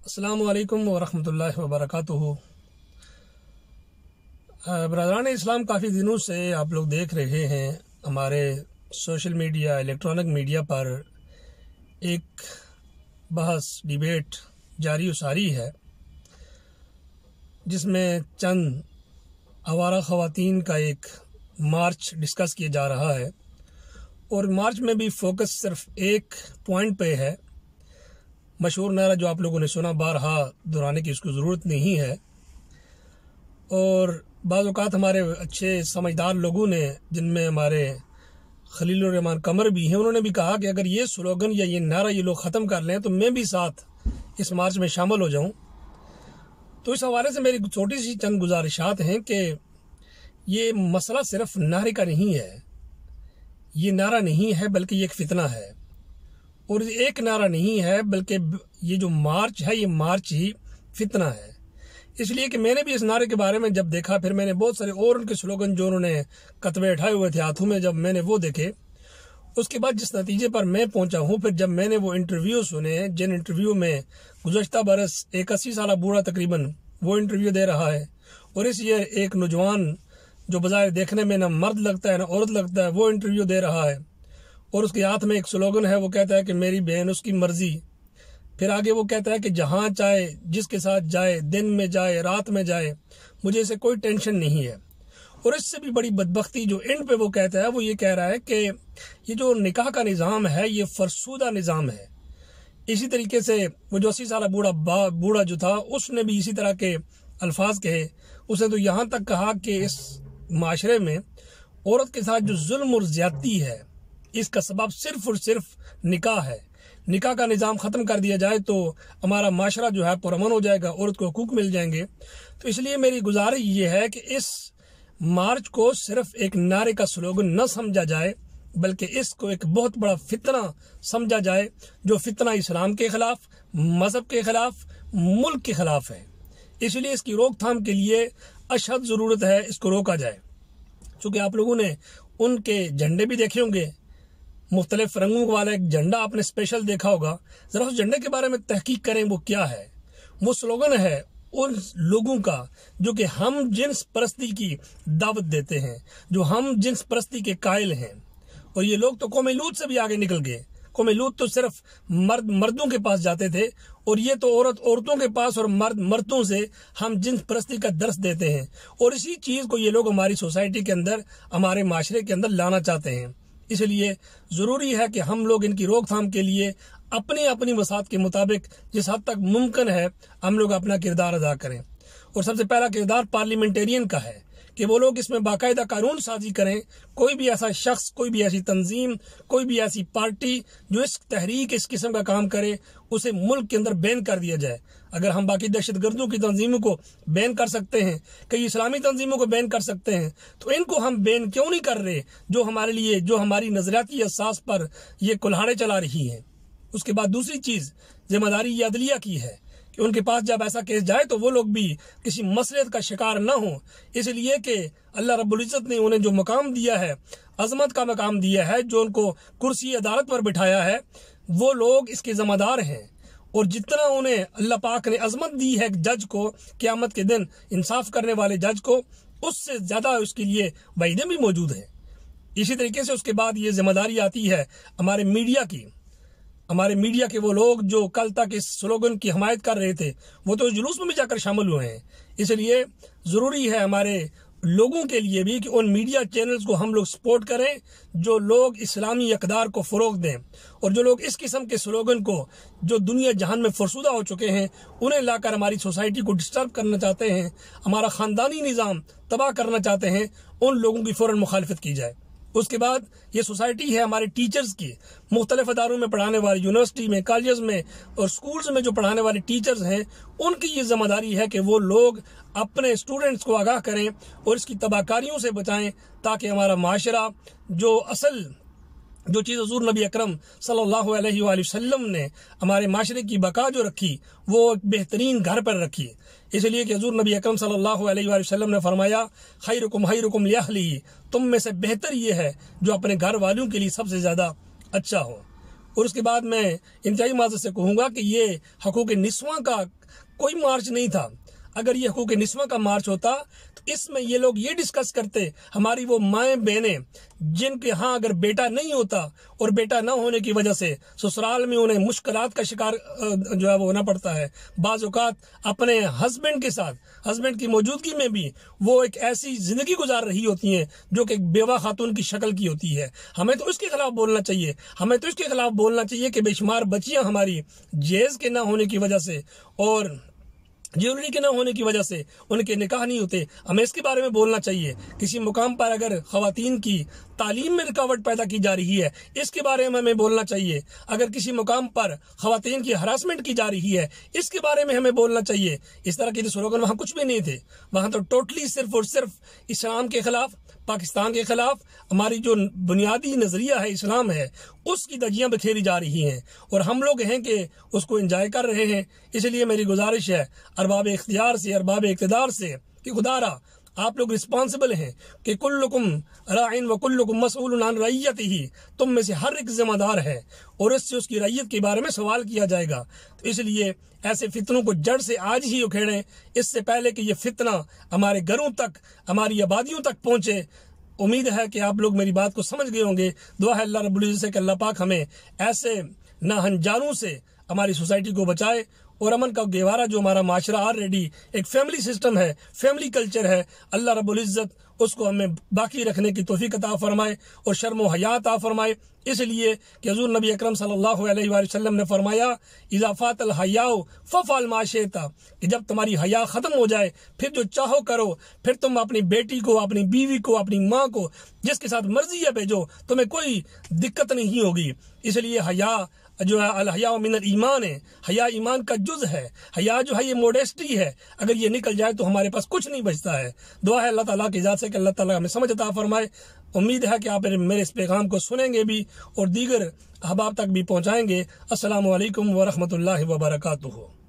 السلام علیکم ورحمۃ اللہ وبرکاتہ۔ برادران اسلام کافی دنوں سے آپ لوگ دیکھ رہے ہیں ہمارے سوشل میڈیا، الیکٹرانک میڈیا پر ایک بحث، ڈیبیٹ جاری و ساری ہے، جس میں چند آوارہ خواتین کا ایک مارچ ڈسکس کیا جا رہا ہے۔ اور مارچ میں بھی فوکس صرف ایک پوائنٹ پہ ہے۔ مشہور نعرہ جو آپ لوگوں نے سنا، بارہا دہرانے کی اس کو ضرورت نہیں ہے۔ اور بعض اوقات ہمارے اچھے سمجھدار لوگوں نے، جن میں ہمارے خلیل الرحمان کمر بھی ہیں، انہوں نے بھی کہا کہ اگر یہ سلوگن یا یہ نعرہ یہ لوگ ختم کر لیں تو میں بھی ساتھ اس مارچ میں شامل ہو جاؤں۔ تو اس حوالے سے میری چھوٹی سی چند گزارشات ہیں کہ یہ مسئلہ صرف نعرے کا نہیں ہے، یہ نعرہ نہیں ہے بلکہ یہ ایک فتنہ ہے۔ اور ایک نعرہ نہیں ہے، بلکہ یہ جو مارچ ہے، یہ مارچ ہی فتنہ ہے۔ اس لیے کہ میں نے بھی اس نعرے کے بارے میں جب دیکھا، پھر میں نے بہت سارے اور ان کے سلوگن جو انہوں نے کتبے اٹھائے ہوئے تھے ہاتھوں میں جب میں نے وہ دیکھے، اس کے بعد جس نتیجے پر میں پہنچا ہوں، پھر جب میں نے وہ انٹرویو سنے، جن انٹرویو میں گزشتہ برس ایک اسی سالہ بوڑھا تقریباً وہ انٹرویو دے رہا ہے۔ اور اس یہ ایک نوجوان جو بظاہر دیکھنے میں نہ مرد لگتا ہے، نہ عورت لگتا ہے، وہ انٹرویو دے رہا ہے۔ اور اس کے ہاتھ میں ایک سلوگن ہے، وہ کہتا ہے کہ میری بہن اس کی مرضی۔ پھر آگے وہ کہتا ہے کہ جہاں چاہے، جس کے ساتھ جائے، دن میں جائے، رات میں جائے، مجھے اسے کوئی ٹینشن نہیں ہے۔ اور اس سے بھی بڑی بدبختی جو اینڈ پہ وہ کہتا ہے، وہ یہ کہہ رہا ہے کہ یہ جو نکاح کا نظام ہے، یہ فرسودہ نظام ہے۔ اسی طریقے سے وہ جو اسی سالہ بوڑھا با، بوڑھا جو تھا، اس نے بھی اسی طرح کے الفاظ کہے۔ اس نے تو یہاں تک کہا کہ اس معاشرے میں عورت کے ساتھ جو ظلم اور زیادتی ہے اس کا سبب صرف اور صرف نکاح ہے۔ نکاح کا نظام ختم کر دیا جائے تو ہمارا معاشرہ جو ہے پرامن ہو جائے گا، عورت کو حقوق مل جائیں گے۔ تو اس لیے میری گزارش یہ ہے کہ اس مارچ کو صرف ایک نعرے کا سلوگن نہ سمجھا جائے، بلکہ اس کو ایک بہت بڑا فتنہ سمجھا جائے، جو فتنہ اسلام کے خلاف، مذہب کے خلاف، ملک کے خلاف ہے۔ اس لیے اس کی روک تھام کے لیے اشد ضرورت ہے اس کو روکا جائے۔ چونکہ آپ لوگوں نے ان کے جھنڈے بھی دیکھے ہوں گے۔ مختلف رنگوں والا ایک جھنڈا آپ نے اسپیشل دیکھا ہوگا۔ ذرا اس جھنڈے کے بارے میں تحقیق کریں وہ کیا ہے۔ وہ سلوگن ہے ان لوگوں کا، جو کہ ہم جنس پرستی کی دعوت دیتے ہیں، جو ہم جنس پرستی کے قائل ہیں۔ اور یہ لوگ تو قوم لوت سے بھی آگے نکل گئے۔ قوم لوت تو صرف مرد مردوں کے پاس جاتے تھے، اور یہ تو عورت عورتوں کے پاس اور مرد مردوں سے ہم جنس پرستی کا درس دیتے ہیں۔ اور اسی چیز کو یہ لوگ ہماری سوسائٹی کے اندر، ہمارے معاشرے کے اندر لانا چاہتے ہیں۔ اس لیے ضروری ہے کہ ہم لوگ ان کی روک تھام کے لیے اپنی اپنی وسعت کے مطابق جس حد تک ممکن ہے ہم لوگ اپنا کردار ادا کریں۔ اور سب سے پہلا کردار پارلیمنٹیرین کا ہے۔ کہ وہ لوگ اس میں باقاعدہ قانون سازی کریں، کوئی بھی ایسا شخص، کوئی بھی ایسی تنظیم، کوئی بھی ایسی پارٹی جو اس تحریک، اس قسم کا کام کرے، اسے ملک کے اندر بین کر دیا جائے۔ اگر ہم باقی دہشت گردوں کی تنظیموں کو بین کر سکتے ہیں، کئی اسلامی تنظیموں کو بین کر سکتے ہیں، تو ان کو ہم بین کیوں نہیں کر رہے جو ہمارے لیے، جو ہماری نظریاتی احساس پر یہ کلہاڑے چلا رہی ہیں؟ اس کے بعد دوسری چیز، ذمہ داری یہ عدلیہ کی ہے۔ کہ ان کے پاس جب ایسا کیس جائے تو وہ لوگ بھی کسی مسئلت کا شکار نہ ہوں۔ اس لیے کہ اللہ رب العزت نے انہیں جو مقام دیا ہے، عظمت کا مقام دیا ہے، جو ان کو کرسی عدالت پر بٹھایا ہے، وہ لوگ اس کے ذمہ دار ہیں۔ اور جتنا انہیں اللہ پاک نے عظمت دی ہے جج کو، قیامت کے دن انصاف کرنے والے جج کو، اس سے زیادہ اس کے لیے وعیدیں بھی موجود ہیں۔ اسی طریقے سے اس کے بعد یہ ذمہ داری آتی ہے ہمارے میڈیا کی۔ ہمارے میڈیا کے وہ لوگ جو کل تک اس سلوگن کی حمایت کر رہے تھے، وہ تو جلوس میں بھی جا کر شامل ہوئے ہیں۔ اس لیے ضروری ہے ہمارے لوگوں کے لیے بھی کہ ان میڈیا چینلز کو ہم لوگ سپورٹ کریں، جو لوگ اسلامی اقدار کو فروغ دیں۔ اور جو لوگ اس قسم کے سلوگن کو جو دنیا جہان میں فرسودہ ہو چکے ہیں، انہیں لا کر ہماری سوسائٹی کو ڈسٹرب کرنا چاہتے ہیں، ہمارا خاندانی نظام تباہ کرنا چاہتے ہیں، ان لوگوں کی فوراً مخالفت کی جائے۔ اس کے بعد یہ سوسائٹی ہے ہمارے ٹیچرز کی، مختلف اداروں میں پڑھانے والے یونیورسٹی میں، کالجز میں اور سکولز میں جو پڑھانے والے ٹیچرز ہیں، ان کی یہ ذمہ داری ہے کہ وہ لوگ اپنے اسٹوڈنٹس کو آگاہ کریں اور اس کی تباہ کاریوں سے بچائیں تاکہ ہمارا معاشرہ جو اصل جو چیز حضور نبی اکرم صلی اللہ علیہ وآلہ وسلم نے ہمارے معاشرے کی بقا جو رکھی، وہ بہترین گھر پر رکھی۔ اس لیے کہ حضور نبی اکرم صلی اللہ علیہ وآلہ وسلم نے فرمایا، خیرکم خیرکم لیہلی تم میں سے بہتر یہ ہے جو اپنے گھر والوں کے لیے سب سے زیادہ اچھا ہو۔ اور اس کے بعد میں انتہائی معذرت سے کہوں گا کہ یہ حقوق نسواں کا کوئی مارچ نہیں تھا۔ اگر یہ حقوق نسواں کا مارچ ہوتا تو اس میں یہ لوگ یہ ڈسکس کرتے، ہماری وہ مائیں بہنیں جن کے ہاں اگر بیٹا نہیں ہوتا اور بیٹا نہ ہونے کی وجہ سے سسرال میں انہیں مشکلات کا شکار جو ہے وہ ہونا پڑتا ہے۔ بعض اوقات اپنے ہسبینڈ کے ساتھ ہسبینڈ کی موجودگی میں بھی وہ ایک ایسی زندگی گزار رہی ہوتی ہیں جو کہ ایک بیوہ خاتون کی شکل کی ہوتی ہے۔ ہمیں تو اس کے خلاف بولنا چاہیے، ہمیں تو اس کے خلاف بولنا چاہیے کہ بے شمار بچیاں ہماری جیز کے نہ ہونے کی وجہ سے اور جیولری کے نہ ہونے کی وجہ سے ان کے نکاح نہیں ہوتے۔ ہمیں اس کے بارے میں بولنا چاہیے۔ کسی مقام پر اگر خواتین کی تعلیم میں رکاوٹ پیدا کی جا رہی ہے۔ اس کے بارے میں ہمیں بولنا چاہیے۔ اگر کسی مقام پر خواتین کی ہراسمنٹ کی جا رہی ہے، اس کے بارے میں ہمیں بولنا چاہیے۔ اس طرح کے سلوگن وہاں کچھ بھی نہیں تھے۔ وہاں تو ٹوٹلی صرف اور صرف اسلام کے خلاف، پاکستان کے خلاف ہماری جو بنیادی نظریہ ہے، اسلام ہے، اس کی دجیاں بکھیری جا رہی ہیں۔ اور ہم لوگ ہیں کہ اس کو انجوائے کر رہے ہیں۔ اس لیے میری گزارش ہے، ارباب اختیار سے، ارباب اقتدار سے، کہ خدا را آپ لوگ رسپانسبل ہیں کہ کلکم رائن و کلکم مسئول عن ریت ہی تم میں سے ہر ایک ذمہ دار ہے اور اس سے اس کی ریت کے بارے میں سوال کیا جائے گا۔ تو اس لیے ایسے فتنوں کو جڑ سے آج ہی اکھیڑیں۔ اس سے پہلے کہ یہ فتنہ ہمارے گھروں تک، ہماری آبادیوں تک پہنچے۔ امید ہے کہ آپ لوگ میری بات کو سمجھ گئے ہوں گے۔ دعا ہے اللہ رب العزت سے کہ اللہ پاک ہمیں ایسے نہ ہنجانوں سے ہماری سوسائٹی کو بچائے اور امن کا گہوارہ جو ہمارا معاشرہ آلریڈی ایک فیملی سسٹم ہے فیملی کلچر ہے، اللہ رب العزت اس کو ہمیں باقی رکھنے کی توفیق عطا فرمائے اور شرم و حیات آ فرمائے۔ اس لیے کہ حضور نبی اکرم صلی اللہ علیہ وآلہ وسلم نے فرمایا اضافات الحیاء ففعل ما شئتا کہ جب تمہاری حیا ختم ہو جائے، پھر جو چاہو کرو، پھر تم اپنی بیٹی کو، اپنی بیوی کو، اپنی ماں کو، جس کے ساتھ مرضی ہے بھیجو، تمہیں کوئی دقت نہیں ہوگی۔ اس لیے حیا جو الحیا من ایمان ہے حیا ایمان کا جز ہے حیا جو ہے یہ موڈیسٹی ہے۔ اگر یہ نکل جائے تو ہمارے پاس کچھ نہیں بچتا ہے۔ دعا ہے اللہ تعالیٰ کی ذات سے کہ اللہ تعالیٰ ہمیں سمجھ عطا فرمائے۔ امید ہے کہ آپ میرے اس پیغام کو سنیں گے بھی اور دیگر احباب تک بھی پہنچائیں گے۔ السلام علیکم ورحمۃ اللہ وبرکاتہ۔